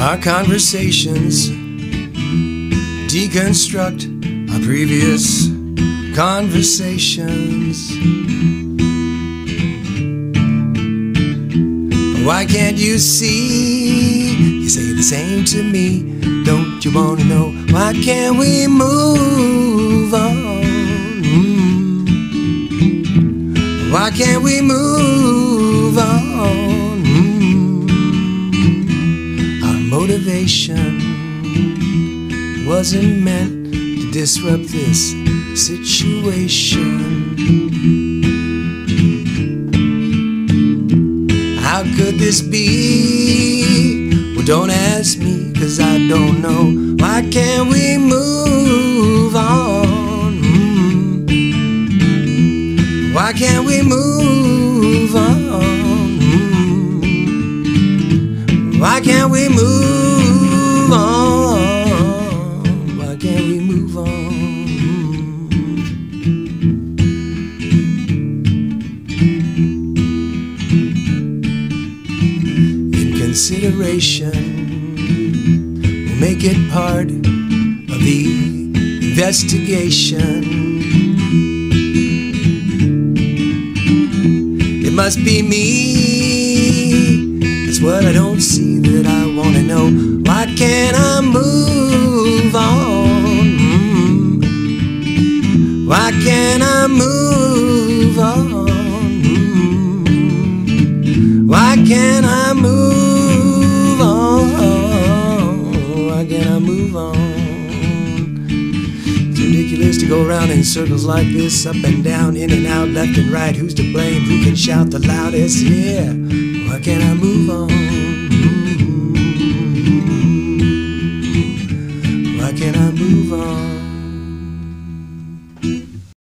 our conversations, deconstruct our previous conversations. Why can't you see? You say the same to me. Don't you wanna know? Why can't we move on? Mm. Why can't we move wasn't meant to disrupt this situation. How could this be? Well, don't ask me, cause I don't know. Why can't we move on? Mm. Why can't we move on? Mm. Why can't we consideration, we'll make it part of the investigation. It must be me. It's what I don't see that I wanna know. Why can't I move on? Why can't I move on? Why can't I move go around in circles like this, up and down, in and out, left and right. Who's to blame? Who can shout the loudest? Yeah. Why can't I move on? Why can't I move on?